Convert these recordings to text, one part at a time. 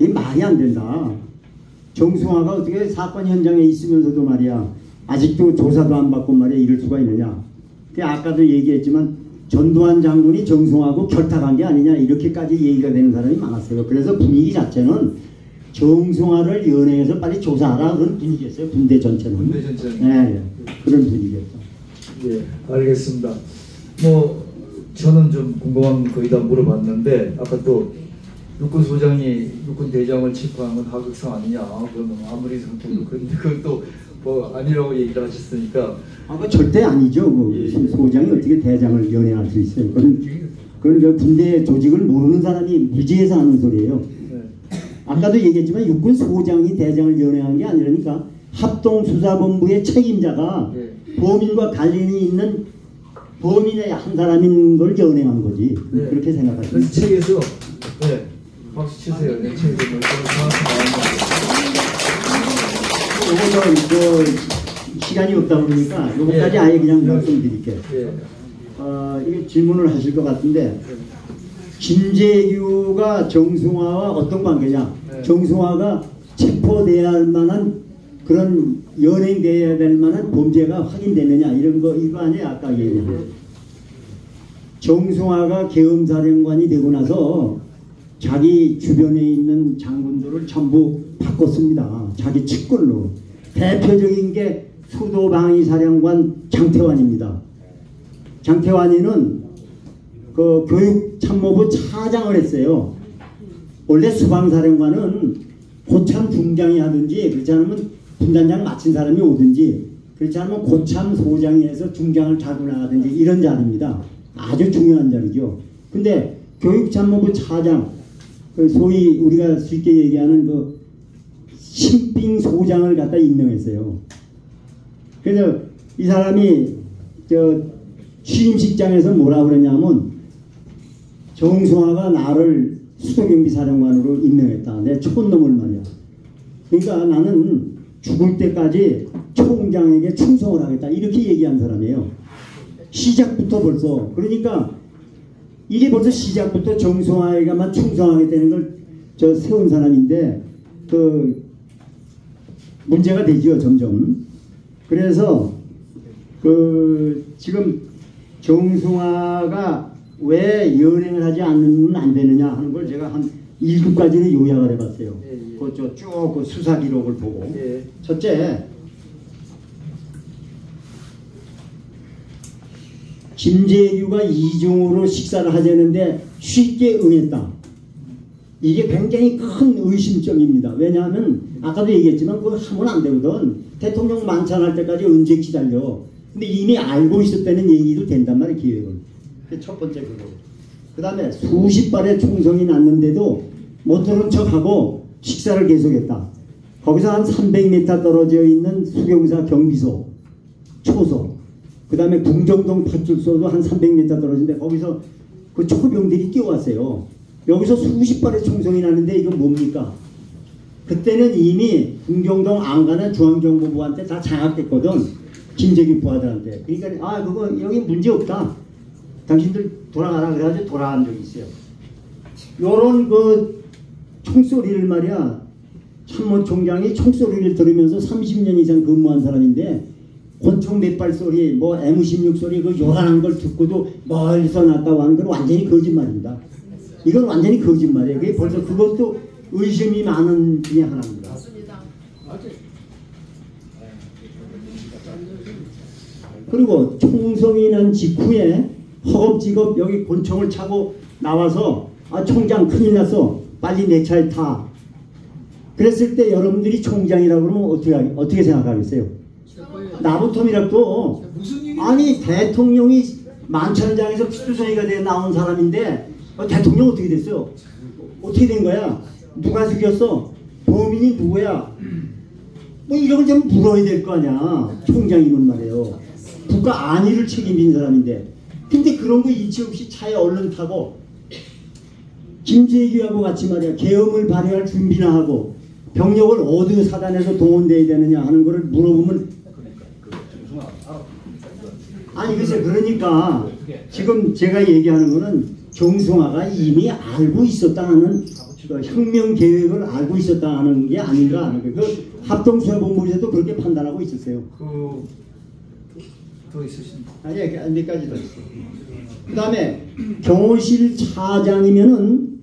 이 말이 안 된다. 정승화가 어떻게 사건 현장에 있으면서도 말이야 아직도 조사도 안 받고 말이야 이럴 수가 있느냐. 그 아까도 얘기했지만 전두환 장군이 정승화하고 결탁한 게 아니냐 이렇게까지 얘기가 되는 사람이 많았어요. 그래서 분위기 자체는 정승화를 연예에서 빨리 조사하라 그런 분위기였어요. 군대 전체는. 군대 전체는. 네, 네. 그런 분위기였죠. 예, 알겠습니다. 뭐 저는 좀 궁금한 거 거의 다 물어봤는데 아까 또 육군 소장이 육군 대장을 체포한 건 하극상 아니냐? 그러면 아무리 상태도 그런데 그것도 뭐 아니라고 얘기를 하셨으니까 아, 그 절대 아니죠. 그 예. 소장이 어떻게 대장을 연애할 수 있어요? 그건 그건 그 군대 조직을 모르는 사람이 무지해서 하는 소리예요. 네. 아까도 얘기했지만 육군 소장이 대장을 연애한 게 아니라니까 합동수사본부의 책임자가 예. 범인과 관련이 있는 범인의 한 사람인 걸 연애한 거지. 네. 그렇게 생각하시면 그래서 책에서 네 박수 치세요. 네, 책에서 뭐 정확히 나온 거. 요거 저 시간이 없다 보니까 요거까지 예. 아예 그냥 말씀드릴게요. 예. 어, 이게 질문을 하실 것 같은데 김재규가 정승화와 어떤 관계냐? 네. 정승화가 체포돼야 할 만한 그런 연행돼야 될 만한 범죄가 확인되느냐 이런 거 이거 아니에요 아까 얘기한 정승화가 계엄사령관이 되고 나서 자기 주변에 있는 장군들을 전부 바꿨습니다. 자기 측근으로 대표적인 게 수도방위사령관 장태환입니다. 장태환이는 그 교육참모부 차장을 했어요. 원래 수방사령관은 고참 중장이 하든지 그렇지 않으면 분단장 마친 사람이 오든지 그렇지 않으면 고참 소장이 해서 중장을 달고 나가든지 이런 자리입니다. 아주 중요한 자리죠. 근데 교육참모부 차장 그 소위 우리가 쉽게 얘기하는 그 신빙 소장을 갖다 임명했어요. 그래서 이 사람이 저 취임식장에서 뭐라 그랬냐면 정승화가 나를 수도경비사령관으로 임명했다. 내 촌놈을 말이야. 그러니까 나는 죽을 때까지 총장에게 충성을 하겠다. 이렇게 얘기한 사람이에요. 시작부터 벌써. 그러니까 이게 벌써 시작부터 정승화에게만 충성하겠다는 걸 저 세운 사람인데 그 문제가 되죠 점점. 그래서 그 지금 정승화가 왜 연행을 하지 않으면 안 되느냐 하는 걸 제가 한 1급까지는 요약을 해봤어요. 예, 예. 그쭉 그 수사 기록을 보고 예. 첫째 김재규가 이중으로 식사를 하자는데 쉽게 응했다. 이게 굉장히 큰 의심점입니다. 왜냐하면 아까도 얘기했지만 그거 하면 안 되거든. 대통령 만찬할 때까지 언제 기다려. 근데 이미 알고 있었다는 얘기도 된단 말이에요. 그게 첫 번째 그거. 그 다음에 수십 발의 총성이 났는데도 못 들은 척하고 식사를 계속했다. 거기서 한 300m 떨어져 있는 수경사 경비소, 초소, 그 다음에 궁정동 파출소도 한 300m 떨어진데 거기서 그 초병들이 뛰어왔어요. 여기서 수십 발의 총성이 나는데 이건 뭡니까? 그때는 이미 궁정동 안가는 중앙정보부한테 다 장악됐거든. 김재규 부하들한테. 그러니까 아 그거 여기 문제 없다. 당신들 돌아가라 그래가지고 돌아간 적이 있어요. 요런 그 총소리를 말이야 참모총장이 총소리를 들으면서 30년 이상 근무한 사람인데 권총 몇발 소리 뭐 M16 소리 그 요란한 걸 듣고도 멀리서 났다고 하는 건 완전히 거짓말입니다. 이건 완전히 거짓말이에요. 그게 벌써 그것도 의심이 많은 중에 하나입니다. 그리고 총성이 난 직후에 허겁지겁 여기 권총을 차고 나와서 아 총장 큰일 났어 빨리 내 차에 타 그랬을 때 여러분들이 총장이라고 그러면 어떻게 하- 어떻게 생각하겠어요? 나부터이라도 아니 대통령이 만찬장에서 피투성이가 돼 나온 사람인데 어, 대통령 어떻게 됐어요? 어떻게 된 거야? 누가 죽였어? 범인이 누구야? 뭐 이런 걸좀 물어야 될 거 아니야 총장이면 말이에요 국가 안위를 책임진 사람인데 근데 그런 거 이치 없이 차에 얼른 타고 김재규하고 같이 말이야 계엄을 발휘할 준비나 하고 병력을 어느 사단에서 동원돼야 되느냐 하는 거를 물어보면 아니 글쎄 그러니까 지금 제가 얘기하는 거는 정승화가 이미 알고 있었다는 그 혁명 계획을 알고 있었다는 게 아닌가 하는 거예요. 그 합동수사본부에서도 그렇게 판단하고 있었어요. 그더 있으신가요? 아니, 몇 가지 더 있어. 그 다음에 경호실 차장이면은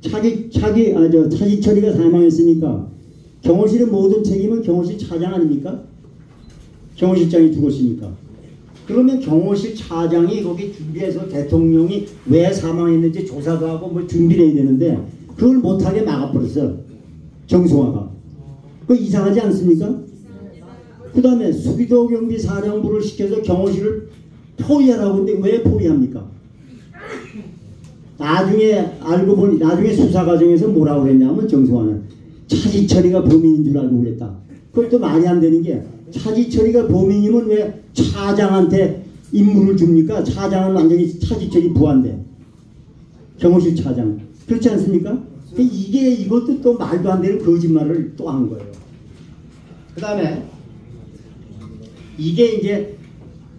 차기, 차기, 아, 저, 차지철이가 사망했으니까 경호실의 모든 책임은 경호실 차장 아닙니까? 경호실장이 죽었으니까. 그러면 경호실 차장이 거기 준비해서 대통령이 왜 사망했는지 조사도 하고 뭐 준비를 해야 되는데 그걸 못하게 막아버렸어. 정승화가. 그 이상하지 않습니까? 그 다음에 수비도 경비 사령부를 시켜서 경호실을 포위하라고 하는데 왜 포위합니까? 나중에 알고 보니 나중에 수사 과정에서 뭐라고 그랬냐면 정승환은 차지철이가 범인인 줄 알고 그랬다. 그것도 말이 안 되는 게 차지철이가 범인이면 왜 차장한테 임무를 줍니까? 차장은 완전히 차지철이 부한데 경호실 차장 그렇지 않습니까? 이게 이것도 또 말도 안 되는 거짓말을 또 한 거예요. 그 다음에 이게 이제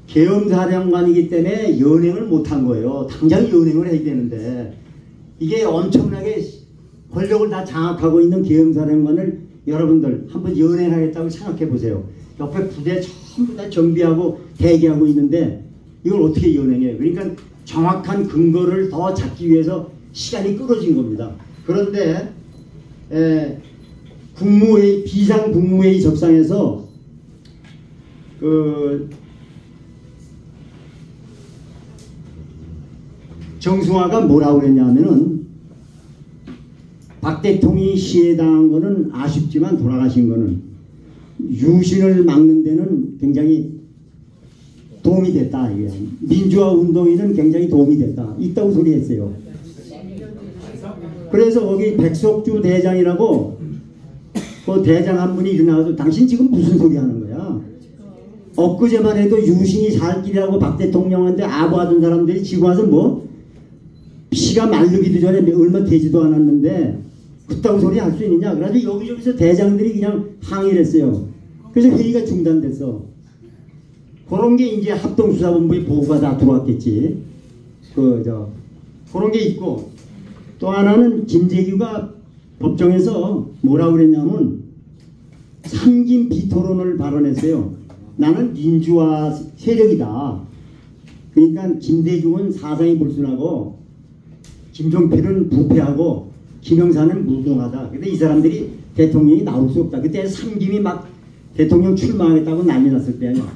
계엄사령관이기 때문에 연행을 못한 거예요. 당장 연행을 해야 되는데 이게 엄청나게 권력을 다 장악하고 있는 계엄사령관을 여러분들 한번 연행하겠다고 생각해 보세요. 옆에 부대 전부 다 정비하고 대기하고 있는데 이걸 어떻게 연행해요? 그러니까 정확한 근거를 더 잡기 위해서 시간이 끌어진 겁니다. 그런데 에, 국무회의 비상 국무회의 접상에서 그 정승화가 뭐라고 그랬냐면은 박 대통령이 시해당한 거는 아쉽지만 돌아가신 거는 유신을 막는 데는 굉장히 도움이 됐다. 민주화 운동에는 굉장히 도움이 됐다. 있다고 소리했어요. 그래서 거기 백석주 대장이라고 그 대장 한 분이 일어나서 당신 지금 무슨 소리 하는 거야? 엊그제만 해도 유신이 살 길이라고 박 대통령한테 아부하던 사람들이 지금 와서 뭐 피가 마르기도 전에 얼마 되지도 않았는데 그따구 소리 할 수 있느냐? 그래서 여기저기서 대장들이 그냥 항의를 했어요. 그래서 회의가 중단됐어. 그런 게 이제 합동수사본부의 보고가 다 들어왔겠지. 그, 저, 그런 게 있고, 또 하나는 김재규가 법정에서 뭐라고 그랬냐면, 삼김 비토론을 발언했어요. 나는 민주화 세력이다. 그러니까 김대중은 사상이 불순하고, 김종필은 부패하고, 김영사는 무능하다. 근데 이 사람들이 대통령이 나올 수 없다. 그때 삼김이 막 대통령 출마하겠다고 난리 났을 때 아니야.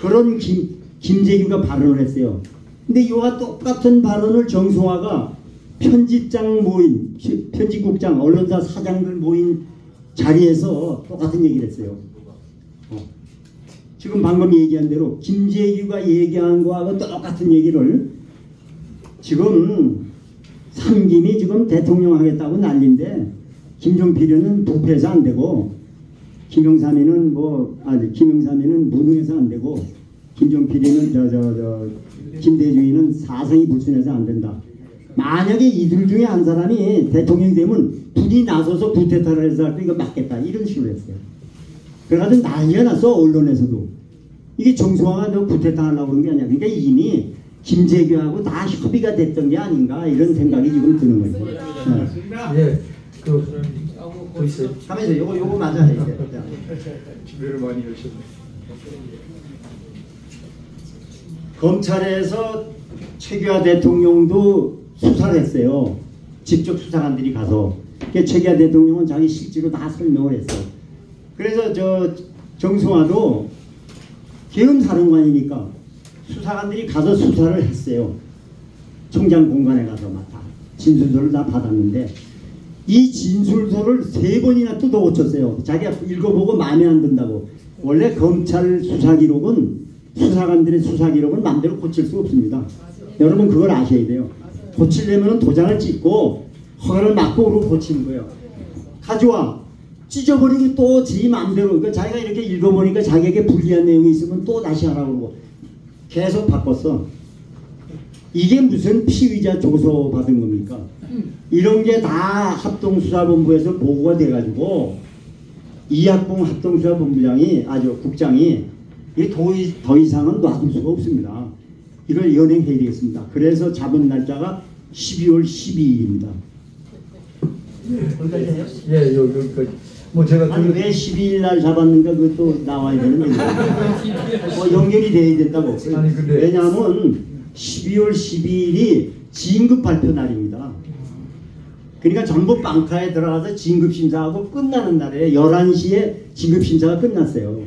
그런 김, 김재규가 발언을 했어요. 근데 이와 똑같은 발언을 정승화가 편집장 모임, 편집국장, 언론사 사장들 모인 자리에서 똑같은 얘기를 했어요. 어. 지금 방금 얘기한 대로 김재규가 얘기한 거하고 똑같은 얘기를 지금 삼김이 지금 대통령 하겠다고 난리인데 김종필이는 부패해서 안 되고 김영삼이는 뭐 아니 김영삼이는 무능해서 안 되고 김종필이는 저 저 저 김대중이는 사상이 불순해서 안 된다. 만약에 이들 중에 한 사람이 대통령 되면 분이 나서서 부태타를 해서 이거 맞겠다 이런 식으로 했어요. 그래가지고 난리가 났어 언론에서도 이게 정수화가 너 부태타 하려고 그런 게 아니야. 그러니까 이미 김재규하고 다 협의가 됐던 게 아닌가 이런 생각이 지금 드는 거예요. 네. 예, 그, 더 있어요. 가면서 요거 요거 맞아 이제. 준비를 많이 하셨네. 검찰에서 최규하 대통령도 수사를 했어요. 직접 수사관들이 가서. 그 최규하 대통령은 자기 실제로 다 설명을 했어. 그래서 저 정승화도 계엄사령관이니까 수사관들이 가서 수사를 했어요. 총장 공간에 가서 맡아 진술서를 다 받았는데 이 진술서를 세 번이나 뜯어 고쳤어요. 자기가 읽어보고 마음에 안 든다고. 원래 검찰 수사 기록은 수사관들의 수사 기록은 마음대로 고칠 수 없습니다. 여러분 그걸 아셔야 돼요. 고치려면 도장을 찍고 허가를 받고 그러고 고치는 거예요. 가져와. 찢어버리고 또 지 마음대로 그러니까 자기가 이렇게 읽어보니까 자기에게 불리한 내용이 있으면 또 다시 하라고 그러고 계속 바꿨어. 이게 무슨 피의자 조서 받은 겁니까? 이런 게 다 합동수사본부에서 보고가 돼가지고 이학봉 합동수사본부장이 아주 국장이 더, 더 이상은 놔둘 수가 없습니다. 이걸 연행해야 되겠습니다. 그래서 잡은 날짜가 12월 12일입니다. 거기까지 해요? 예, 여기까지. 뭐 제가 아니 그- 왜 12일 날 잡았는가 그것도 나와야 되는 데 뭐 연결이 돼야 된다고 아니, 근데- 왜냐하면 12월 12일이 진급 발표 날입니다 그러니까 전부 방카에 들어가서 진급 심사하고 끝나는 날에 11시에 진급 심사가 끝났어요.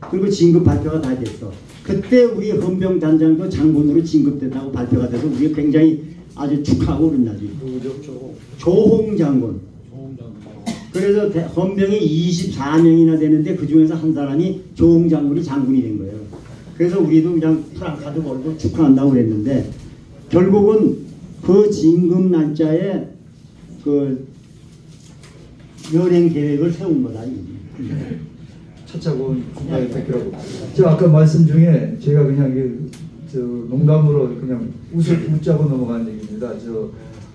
그리고 진급 발표가 다 됐어. 그때 우리 헌병 단장도 장군으로 진급됐다고 발표가 돼서 우리가 굉장히 아주 축하하고 날이 조홍 장군. 그래서 대- 헌병이 24명이나 되는데 그 중에서 한 사람이 조홍 장군이 장군이 된 거예요. 그래서 우리도 그냥 프랑카드 걸고 축하한다고 그랬는데 결국은 그 진급 날짜에 그 연행 계획을 세운 거다. 이게. 차차고 중간에 뺏기라고. 저 아까 말씀 중에 제가 그냥 이- 저 농담으로 그냥 웃을 웃자고 넘어간 얘기입니다. 저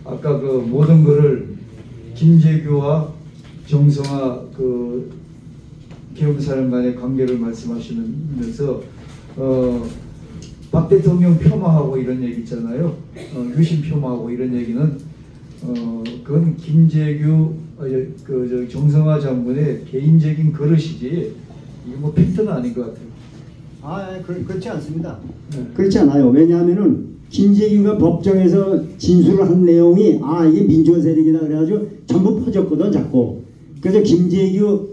아까 그 모든 거를 김재규와 정성화 그 기업사령관의 관계를 말씀하시면서 어, 박 대통령 폄하하고 이런 얘기 있잖아요. 어, 유신 폄하하고 이런 얘기는 어, 그건 김재규 어, 저- 그 저, 정성화 장군의 개인적인 그릇이지 이게 뭐 팩트는 아닌 것 같아요. 아, 그, 그렇지 않습니다. 네. 그렇지 않아요. 왜냐하면은 김재규가 법정에서 진술을 한 내용이 아 이게 민주화 세력이다 그래가지고 전부 퍼졌거든 자꾸. 그래서 김재규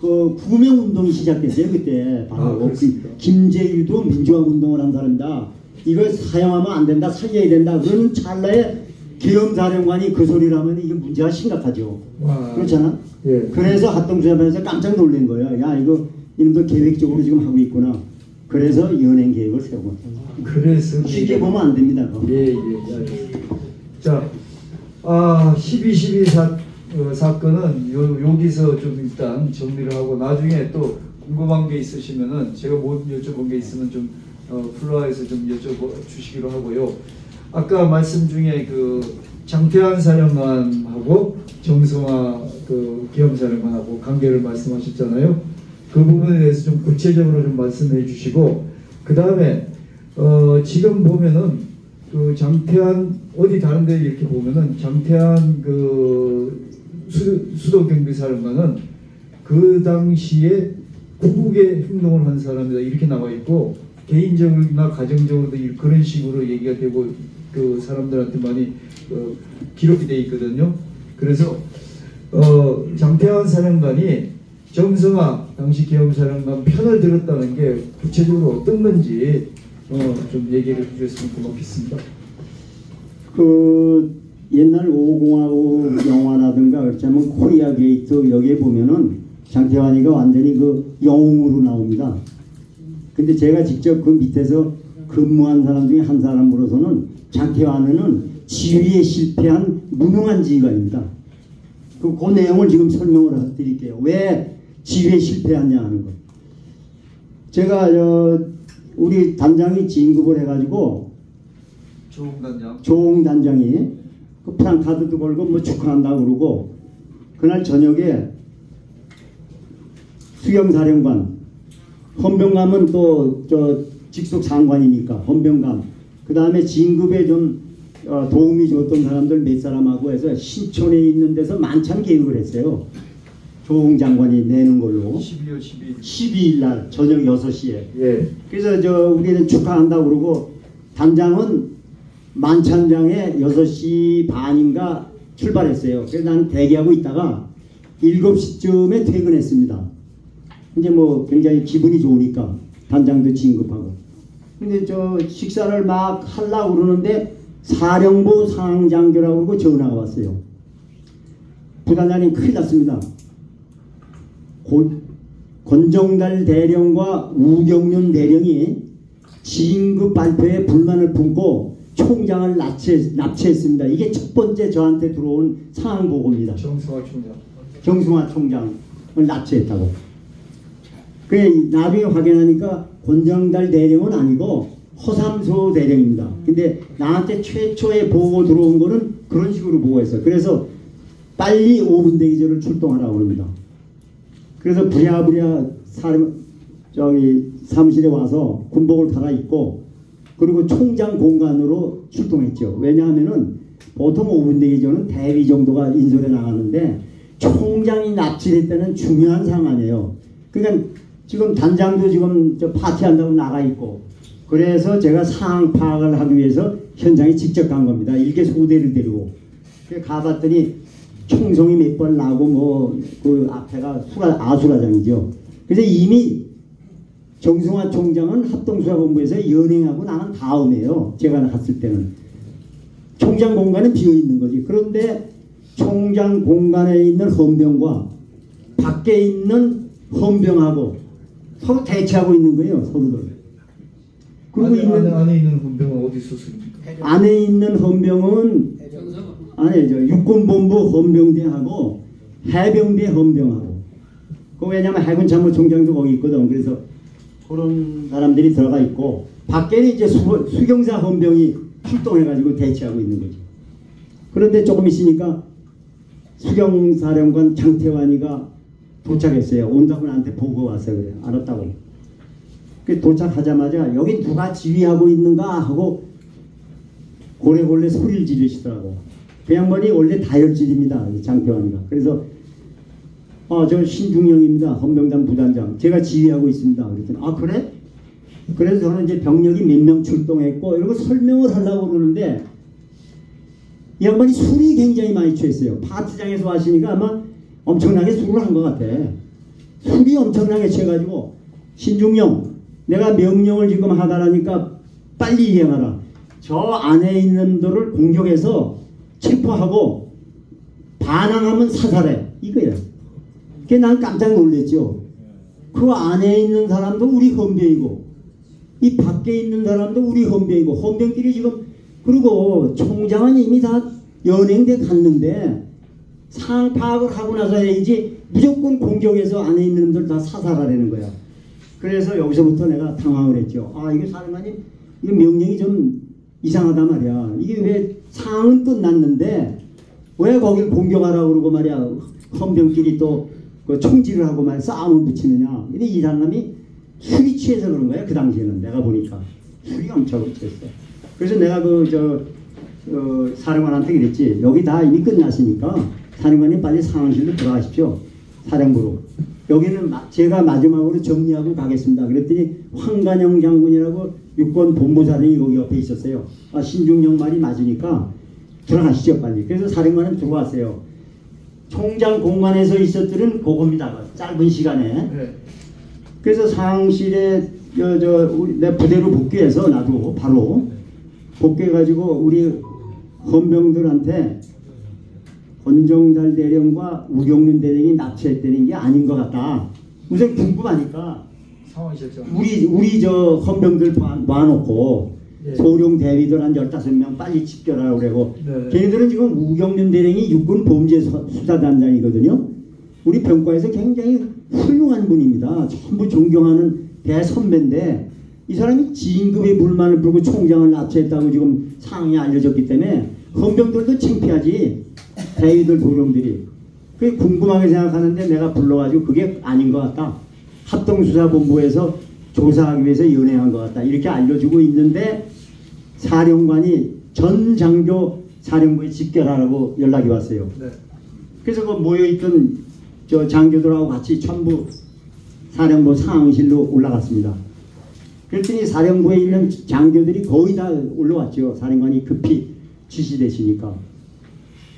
그 구명 운동이 시작됐어요 그때 바로 아? 그 김재규도 민주화 운동을 한 사람이다. 이걸 사용하면 안 된다, 살려야 된다. 그런 찰나에 계엄사령관이 그 소리를 하면 이게 문제가 심각하죠. 와. 그렇잖아. 예. 그래서 합동수협에서 깜짝 놀란 거야. 야 이거 이놈들 계획적으로 지금 하고 있구나. 그래서 연행 계획을 세우고. 그래서 쉽게 보면 안 됩니다. 그거. 예, 예, 예. 자, 아, 12, 12 사, 어, 사건은 요, 여기서 좀 일단 정리를 하고 나중에 또 궁금한 게 있으시면은 제가 못 여쭤본 게 있으면 좀 어, 플로아에서 좀 여쭤보 주시기로 하고요. 아까 말씀 중에 그 장태환 사령관하고 정성화 그 기염사령관하고 관계를 말씀하셨잖아요. 그 부분에 대해서 좀 구체적으로 좀 말씀해 주시고 그 다음에 어, 지금 보면은 그 장태환 어디 다른데 이렇게 보면은 장태환 그 수, 수도 경비 사령관은 그 당시에 구국의 행동을 한 사람이다 이렇게 나와 있고 개인적으로나 가정적으로도 이- 그런 식으로 얘기가 되고 그 사람들한테 많이 어, 기록이 돼 있거든요. 그래서 어, 장태환 사령관이 정성화 당시 계엄사령관 편을 들었다는 게 구체적으로 어떤 건지 어, 좀 얘기를 해주셨으면 고맙겠습니다. 그 옛날 5공화국 영화라든가 그렇자면 코리아 게이트 여기에 보면은 장태완이가 완전히 그 영웅으로 나옵니다. 근데 제가 직접 그 밑에서 근무한 사람 중에 한 사람으로서는 장태완은 지휘에 실패한 무능한 지휘관입니다. 그, 그 내용을 지금 설명을 드릴게요. 왜 지휘에 실패했냐 하는 거. 제가 저 우리 단장이 진급을 해가지고 조홍 단장. 조홍 단장이 그 프랑카드도 걸고 뭐 축하한다고 그러고 그날 저녁에 수경사령관 헌병감은 또 저 직속 상관이니까 헌병감 그 다음에 진급에 좀 어, 도움이 줬던 사람들 몇 사람하고 해서 신촌에 있는 데서 만찬 계획을 했어요. 조홍 장관이 내는 걸로 12월 12일. 12일 날 저녁 6시에 예. 그래서 저 우리는 축하한다고 그러고 단장은 만찬장에 6시 반인가 출발했어요. 그래서 나는 대기하고 있다가 7시쯤에 퇴근했습니다. 이제 뭐 굉장히 기분이 좋으니까 단장도 진급하고. 근데 저 식사를 막 하려고 그러는데 사령부 상장교라고 그러고 전화가 왔어요. 부단장님 큰일 났습니다. 곧 권정달 대령과 우경륜 대령이 진급 발표에 불만을 품고 총장을 납치, 납치했습니다. 이게 첫 번째 저한테 들어온 상황 보고입니다. 정성화 총장. 정승화 총장을 납치했다고. 그래 나중에 확인하니까 권정달 대령은 아니고 허삼소 대령입니다. 근데 나한테 최초에 보고 들어온 거는 그런 식으로 보고했어요. 그래서 빨리 5분 대기절을 출동하라고 합니다. 그래서 부랴부랴 사람 저기 사무실에 와서 군복을 갈아입고 그리고 총장 공간으로 출동했죠. 왜냐하면은 보통 5분 대기조는 대위 정도가 인솔에 나가는데 총장이 납치됐다는 중요한 상황이에요. 그러니까 지금 단장도 지금 저 파티한다고 나가 있고 그래서 제가 상황 파악을 하기 위해서 현장에 직접 간 겁니다. 일개 소대를 데리고 그 가봤더니 총성이 몇 번 나고 뭐 그 앞에가 수가 아수라장이죠. 그래서 이미 정승화 총장은 합동수사본부에서 연행하고 나간 다음이에요. 제가 갔을 때는 총장 공간은 비어 있는 거지. 그런데 총장 공간에 있는 헌병과 밖에 있는 헌병하고 서로 대치하고 있는 거예요. 서로들. 그리고 안에, 있는 안에, 안에 있는 군병은 어디 있었습니까? 안에 있는 헌병은 아니 저 육군본부 헌병대하고 해병대 헌병하고 그 왜냐면 해군 참모총장도 거기 있거든 그래서 그런 사람들이 들어가 있고 밖에는 이제 수, 수경사 헌병이 출동해가지고 대치하고 있는 거지 그런데 조금 있으니까 수경사령관 장태환이가 도착했어요 온다고 나한테 보고 왔어요 그래 알았다고 그 도착하자마자 여기 누가 지휘하고 있는가 하고 고래고래 소리를 지르시더라고. 그 양반이 원래 다혈질입니다. 이 장태환이가. 그래서 아, 저 신중영입니다. 헌병단 부단장. 제가 지휘하고 있습니다. 그랬더니 아, 그래? 그래서 저는 이제 병력이 몇 명 출동했고 이런 거 설명을 하려고 그러는데 이 양반이 술이 굉장히 많이 취했어요. 파티장에서 하시니까 아마 엄청나게 술을 한 것 같아. 술이 엄청나게 취해가지고 신중영 내가 명령을 지금 하다라니까 빨리 이행하라. 저 안에 있는 들을 공격해서 체포하고 반항하면 사살해. 이거예요. 그게 난 깜짝 놀랐죠. 그 안에 있는 사람도 우리 헌병이고 이 밖에 있는 사람도 우리 헌병이고 헌병끼리 지금 그리고 총장은 이미 다 연행돼 갔는데 상황 파악을 하고 나서 해야지 무조건 공격해서 안에 있는 놈들 다 사살하라는 거야. 그래서 여기서부터 내가 당황을 했죠. 아, 이게 사령관님, 이거 명령이 좀 이상하단 말이야. 이게 왜 상황은 끝났는데 왜 거길 공격하라고 그러고 말이야. 헌병끼리 또 그 총질을 하고 말 싸움을 붙이느냐. 근데 이 사람이 술이 취해서 그런 거야. 그 당시에는 내가 보니까 술이 엄청 취했어. 그래서 내가 그저 어, 사령관한테 그랬지. 여기 다 이미 끝났으니까 사령관님 빨리 상황실로 들어가십시오. 사령부로. 여기는 마- 제가 마지막으로 정리하고 가겠습니다. 그랬더니 황관영 장군이라고 육군 본부사령이 거기 옆에 있었어요. 아, 신중영 말이 맞으니까 들어가시죠 빨리. 그래서 사령관은 들어왔어요. 총장 공간에서 있었들은 그겁니다. 짧은 시간에. 네. 그래서 상실에 저, 저 우리 내 부대로 복귀해서 나도 바로 복귀해가지고 우리 헌병들한테 권정달 대령과 우경륜 대령이 납치했다는 게 아닌 것 같다. 우선 궁금하니까. 우리 우리 저 헌병들 봐- 봐놓고 예. 소룡 대위들 한 15명 빨리 집결하라고 그러고 네. 걔네들은 지금 우경륜 대령이 육군 범죄 서- 수사단장이거든요. 우리 병과에서 굉장히 훌륭한 분입니다. 전부 존경하는 대선배인데 이 사람이 진급에 불만을 불고 총장을 납치했다고 지금 상황이 알려졌기 때문에 헌병들도 창피하지 대위들 도령들이 그게 궁금하게 생각하는데 내가 불러가지고 그게 아닌 것 같다. 합동수사본부에서 조사하기 위해서 연행한 것 같다. 이렇게 알려주고 있는데 사령관이 전 장교 사령부에 집결하라고 연락이 왔어요. 네. 그래서 그 모여있던 저 장교들하고 같이 전부 사령부 상황실로 올라갔습니다. 그랬더니 사령부에 있는 장교들이 거의 다 올라왔죠. 사령관이 급히 지시되시니까.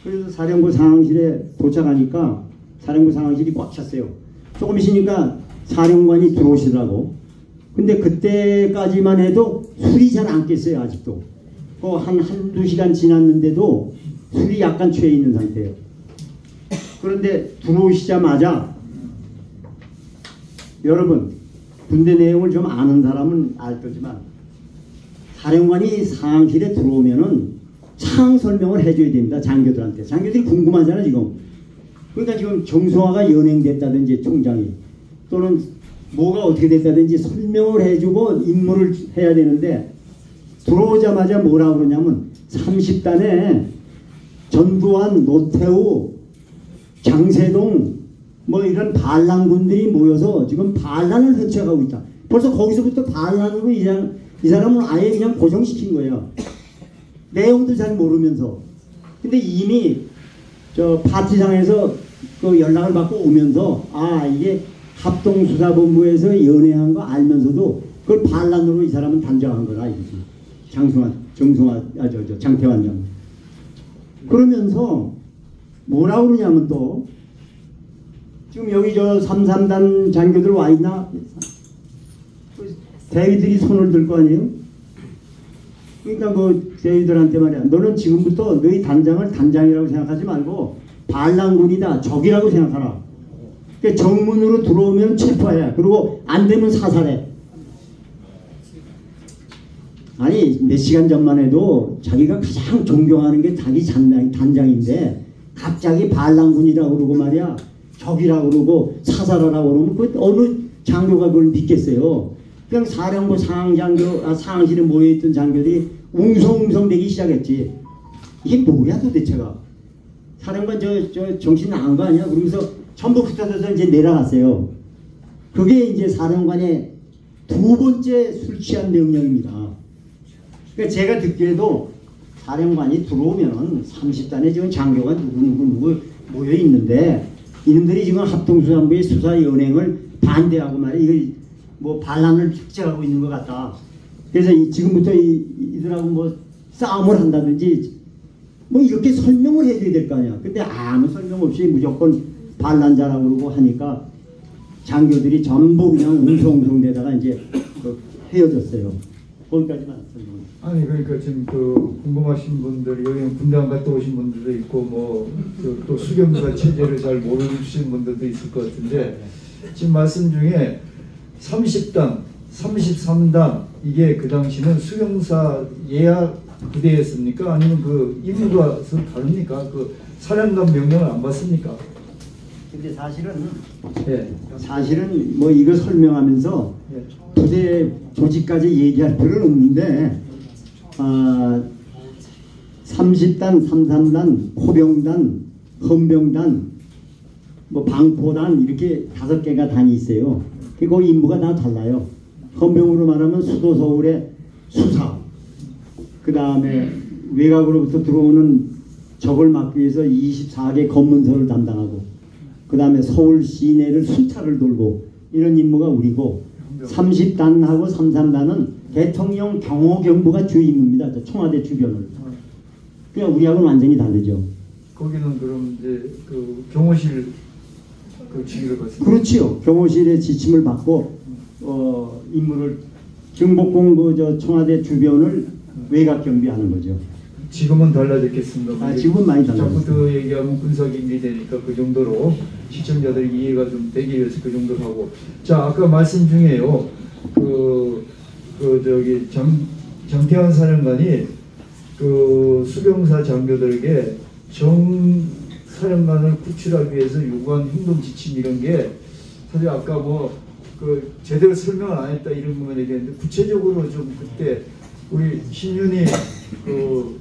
그래서 사령부 상황실에 도착하니까 사령부 상황실이 꽉 찼어요. 조금 있으니까 사령관이 들어오시더라고. 근데 그때까지만 해도 술이 잘 안 깼어요. 아직도. 그한 한두 시간 지났는데도 술이 약간 취해 있는 상태예요. 그런데 들어오시자마자 여러분 군대 내용을 좀 아는 사람은 알 거지만 사령관이 상황실에 들어오면은 창 설명을 해줘야 됩니다 장교들한테 장교들이 궁금하잖아 지금 그러니까 지금 정소화가 연행됐다든지 총장이 또는 뭐가 어떻게 됐다든지 설명을 해주고 임무를 해야 되는데 들어오자마자 뭐라 그러냐면 30단에 전두환, 노태우, 장세동 뭐 이런 반란군들이 모여서 지금 반란을 펼쳐가고 있다. 벌써 거기서부터 반란으로 이 사람은 아예 그냥 고정시킨 거예요. 내용도 잘 모르면서 근데 이미 저 파티장에서 그 연락을 받고 오면서 아 이게 합동수사본부에서 연애한 거 알면서도 그걸 반란으로 이 사람은 단정한 거다 이거지. 장승환, 정승환, 아저 저 장태환 장. 그러면서 뭐라 그러냐면 또 지금 여기 저 삼삼단 장교들 와 있나? 대위들이 손을 들 거 아니에요? 그러니까 그 대위들한테 말이야. 너는 지금부터 너희 단장을 단장이라고 생각하지 말고 반란군이다, 적이라고 생각하라. 그러니까 정문으로 들어오면 체포해. 그리고 안 되면 사살해. 아니 몇 시간 전만 해도 자기가 가장 존경하는 게 자기 단장, 단장인데 갑자기 반란군이라고 그러고 말이야 적이라고 그러고 사살하라고 그러면 그 어느 장교가 그걸 믿겠어요 그냥 사령부 상장교 아, 상실에 모여있던 장교들이 웅성웅성 되기 시작했지. 이게 뭐야 도대체가? 사령관 저, 저 정신 나간 거 아니야? 그러면서 흩어져서 이제 내려갔어요. 그게 이제 사령관의 두 번째 술 취한 명령입니다. 그러니까 제가 듣기에도 사령관이 들어오면 30단에 지금 장교가 누구 누구 누구 모여 있는데 이놈들이 지금 합동수사부의 수사 연행을 반대하고 말이야. 이거 뭐 반란을 축제하고 있는 것 같다. 그래서 이- 지금부터 이, 이들하고 뭐 싸움을 한다든지 뭐 이렇게 설명을 해줘야 될 거 아니야. 근데 아무 설명 없이 무조건 반란자라고 그러고 하니까 장교들이 전부 그냥 웅성웅성대다가 이제 그 헤어졌어요. 거기까지만 설명. 아니 그러니까 지금 그 궁금하신 분들 여기 군대 안 갔다 오신 분들도 있고 뭐또 수경사 체제를 잘 모르시는 분들도 있을 것 같은데 지금 말씀 중에 30단, 33단 이게 그 당시는 수경사 예하 부대였습니까? 아니면 그 임무가 다릅니까? 그 사령관 명령을 안 받습니까? 근데 사실은 예. 사실은 뭐 이거 설명하면서 예. 부대 조직까지 얘기할 필요는 없는데 아 30단, 33단, 포병단, 헌병단, 뭐 방포단 이렇게 다섯 개가 단이 있어요. 그리고 임무가 다 달라요. 헌병으로 말하면 수도 서울의 수사, 그 다음에 외곽으로부터 들어오는 적을 막기 위해서 24개 검문소를 담당하고 그 다음에 서울 시내를 순찰을 돌고 이런 임무가 우리고 30단하고 33단은 대통령 경호경부가 주 임무입니다. 저 청와대 주변을. 그냥 우리하고는 완전히 다르죠. 거기는 그럼 이제 그 경호실 그 지휘를 받습니다. 그렇지요. 경호실의 지침을 받고 어, 임무를 경복궁 그저 청와대 주변을 외곽 경비하는 거죠. 지금은 달라졌겠습니다. 아, 지금은 많이 달라졌어요. 더 얘기하면 군사경비 되니까 그 정도로 시청자들 이해가 좀 되기 위해서 그 정도 하고 자 아까 말씀 중에요 그, 그 저기 장, 장태환 사령관이 그 수병사 장교들에게 정 사령관을 구출하기 위해서 요구한 행동 지침 이런 게 사실 아까 뭐 그 제대로 설명을 안 했다 이런 것만 얘기했는데 구체적으로 좀 그때 우리 신윤이 그,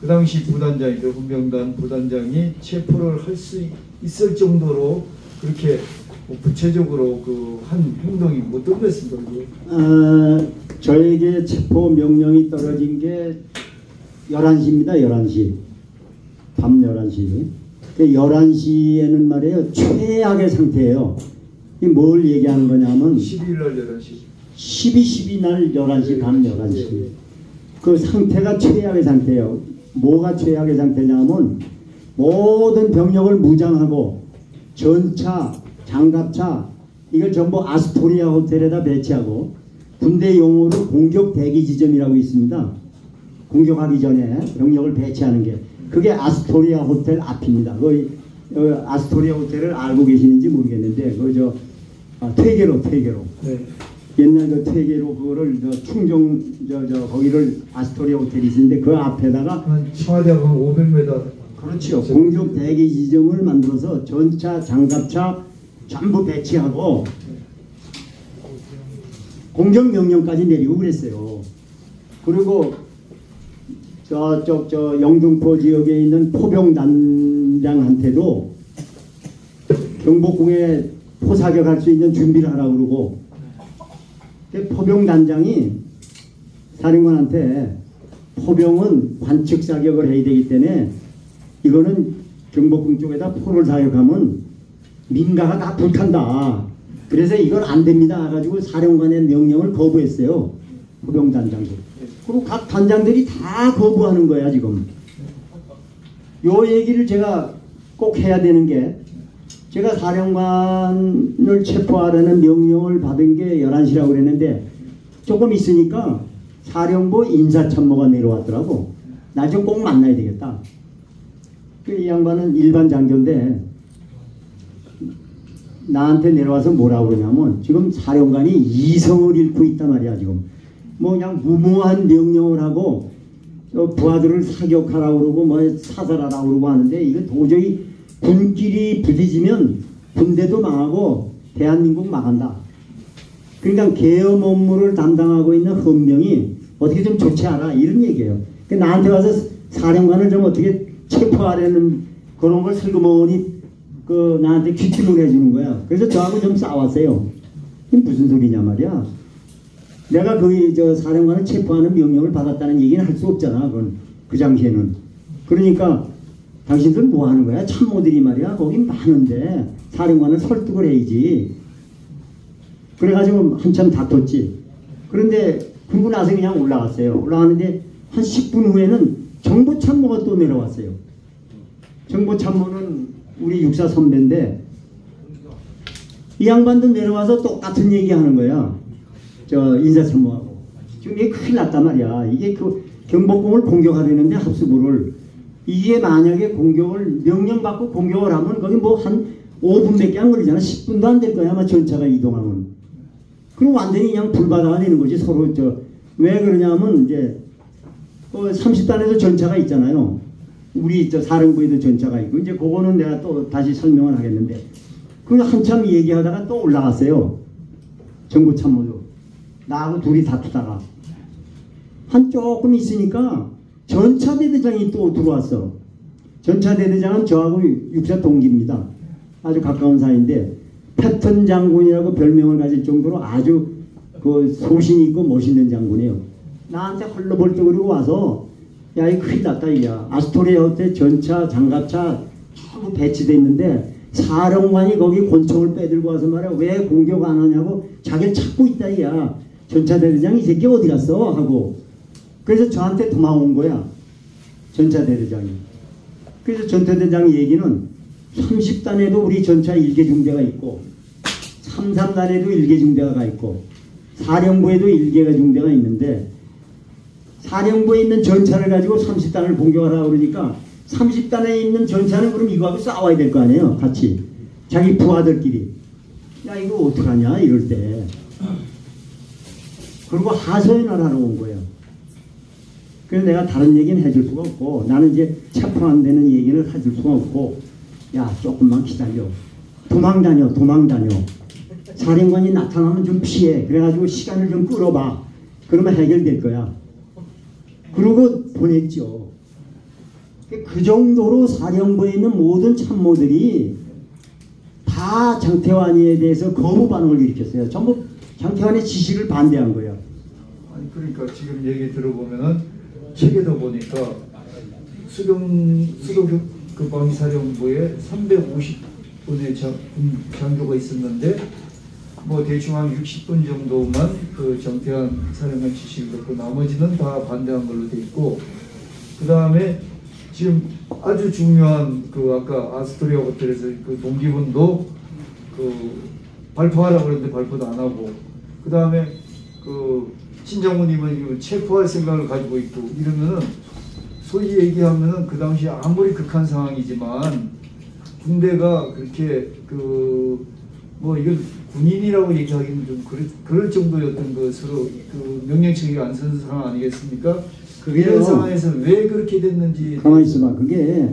그 당시 부단장이죠 훈병단 부단장이 체포를 할 수 있을 정도로 그렇게 뭐 구체적으로 그 한 행동이 뭐 어떤 거였습니까? 어, 저에게 체포 명령이 떨어진 게 11시입니다. 11시. 밤 11시. 그 11시에는 말이에요. 최악의 상태예요. 뭘 얘기하는 거냐면 12일 날 11시 12, 12 날 11시, 밤 11시. 그 상태가 최악의 상태예요. 뭐가 최악의 상태냐면 모든 병력을 무장하고 전차, 장갑차 이걸 전부 아스토리아 호텔에다 배치하고 군대 용어로 공격 대기 지점이라고 있습니다. 공격하기 전에 병력을 배치하는 게 그게 아스토리아 호텔 앞입니다. 거의 어, 아스토리아 호텔을 알고 계시는지 모르겠는데 그저 아, 퇴계로 퇴계로 네. 옛날 그 퇴계로 그거를 저 충정 저 저 거기를 아스토리아 호텔이 있었는데 그 앞에다가 한한 500m 그렇지요 공격 대기 지점을 만들어서 전차 장갑차 전부 배치하고 공격 명령까지 내리고 그랬어요. 그리고 저쪽 저 영등포 지역에 있는 포병단장한테도 경복궁에 포사격할 수 있는 준비를 하라고 그러고 그 포병단장이 사령관한테 포병은 관측 사격을 해야 되기 때문에 이거는 경복궁 쪽에다 포를 사격하면 민가가 다 불탄다. 그래서 이건 안 됩니다. 가지고 사령관의 명령을 거부했어요. 호병 단장들. 그리고 각 단장들이 다 거부하는 거야 지금. 요 얘기를 제가 꼭 해야 되는 게 제가 사령관을 체포하라는 명령을 받은 게 11시라고 그랬는데 조금 있으니까 사령부 인사참모가 내려왔더라고. 나 좀 꼭 만나야 되겠다. 그 이 양반은 일반 장교인데 나한테 내려와서 뭐라고 그러냐면 지금 사령관이 이성을 잃고 있단 말이야 지금. 뭐 그냥 무모한 명령을 하고 어, 부하들을 사격하라고 그러고 뭐 사살하라고 그러고 하는데 이거 도저히 군끼리 부딪히면 군대도 망하고 대한민국 망한다. 그러니까 계엄 업무를 담당하고 있는 헌병이 어떻게 좀 좋지 않아 이런 얘기예요. 그 나한테 와서 사령관을 좀 어떻게 체포하려는 그런 걸 슬그머니 그 나한테 귀침을 해주는 거야. 그래서 저하고 좀 싸웠어요. 무슨 소리냐 말이야. 내가 그 저 사령관을 체포하는 명령을 받았다는 얘기는 할 수 없잖아. 그건 그 당시에는. 그러니까 당신들 뭐 하는 거야? 참모들이 말이야. 거기 많은데 사령관을 설득을 해야지. 그래가지고 한참 다퉜지. 그런데 그러고 나서 그냥 올라갔어요. 올라가는데 한 10분 후에는 정보 참모가 또 내려왔어요. 정보 참모는 우리 육사 선배인데 이 양반도 내려와서 똑같은 얘기 하는 거야. 저 인사 참모하고. 지금 이게 큰일 났단 말이야. 이게 그 경복궁을 공격하려는데 합수부를 이게 만약에 공격을 명령받고 공격을 하면 거기 뭐 한 5분 밖에 안 걸리잖아. 10분도 안 될 거야. 아마 전차가 이동하면. 그럼 완전히 그냥 불바다가 되는 거지. 서로 저 왜 그러냐면 이제 그 30단에도 전차가 있잖아요. 우리 저 사령부에도 전차가 있고 이제 그거는 내가 또 다시 설명을 하겠는데 그 한참 얘기하다가 또 올라갔어요. 정부 참모도 나하고 둘이 다투다가 한 조금 있으니까 전차 대대장이 또 들어왔어. 전차 대대장은 저하고 육사 동기입니다. 아주 가까운 사이인데 패턴 장군이라고 별명을 가질 정도로 아주 그 소신 있고 멋있는 장군이에요. 나한테 헐렁벌떡거리고 와서 야, 이 큰일 났다, 이야. 아스토리아 호텔 전차, 장갑차 전부 배치돼 있는데 사령관이 거기 권총을 빼들고 와서 말이야. 왜 공격 안 하냐고 자기를 찾고 있다, 이야. 전차 대대장 이 새끼 어디 갔어? 하고. 그래서 저한테 도망온 거야. 전차대대장이. 그래서 전차대장 얘기는 30단에도 우리 전차 일개 중대가 있고 33단에도 일개 중대가 있고 사령부에도 일개가 중대가 있는데 사령부에 있는 전차를 가지고 30단을 공격하라고 그러니까 30단에 있는 전차는 그럼 이거하고 싸워야 될 거 아니에요 같이 자기 부하들끼리 야 이거 어떡하냐 이럴 때 그리고 하소연을 하러 온 거예요 그래서 내가 다른 얘기는 해줄 수가 없고 나는 이제 체포 안 되는 얘기는 해줄 수가 없고 야 조금만 기다려. 도망 다녀 도망 다녀. 사령관이 나타나면 좀 피해. 그래가지고 시간을 좀 끌어봐. 그러면 해결될 거야. 그러고 보냈죠. 그 정도로 사령부에 있는 모든 참모들이 다 장태환에 대해서 거부 반응을 일으켰어요. 전부 장태환의 지시를 반대한 거예요. 아니 그러니까 지금 얘기 들어보면은 책에도 보니까 수경 수도 그 방위사령부에 350분의 장, 군 장교가 있었는데 뭐 대충 한 60분 정도만 그 정태환 사령관 지시를 듣고 나머지는 다 반대한 걸로 돼 있고 그 다음에 지금 아주 중요한 그 아까 아스토리아 호텔에서 그 동기분도 그 발표하라고 그랬는데 발표도 안 하고 그 다음에 그 신장모님은 체포할 생각을 가지고 있고 이러면은 소위 얘기하면은 그 당시 아무리 극한 상황이지만 군대가 그렇게 그 뭐 이건 군인이라고 얘기하기는 좀 그럴, 그럴 정도였던 것으로 그 명령체계가 안 서는 상황 아니겠습니까? 이런 상황에서 왜 그렇게 됐는지 가만히 있어봐. 그게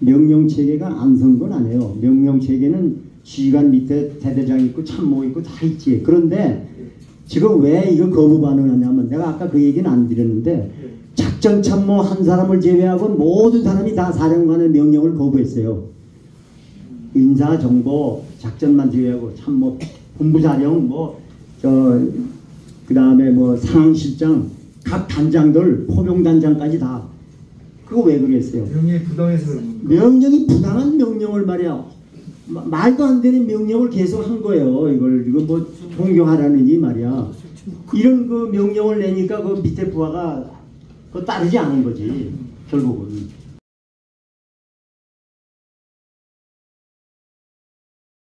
명령 체계가 안 선 건 아니에요. 명령 체계는 지휘관 밑에 대대장 있고 참모 있고 다 있지. 그런데 지금 왜 이거 거부 반응하냐면 내가 아까 그 얘기는 안 드렸는데 작전 참모 한 사람을 제외하고 모든 사람이 다 사령관의 명령을 거부했어요. 인사 정보 작전만 제외하고 참모 본부사령 뭐저 그 다음에 뭐 상황실장 각 단장들 포병 단장까지 다 그거 왜 그랬어요? 명령이 부당해서? 명령이 부당한 명령을 말이야. 마- 말도 안 되는 명령을 계속 한 거예요. 이걸 이거 뭐 존경하라느니 말이야. 이런 그 명령을 내니까 그 밑에 부하가 그 따르지 않은 거지. 결국은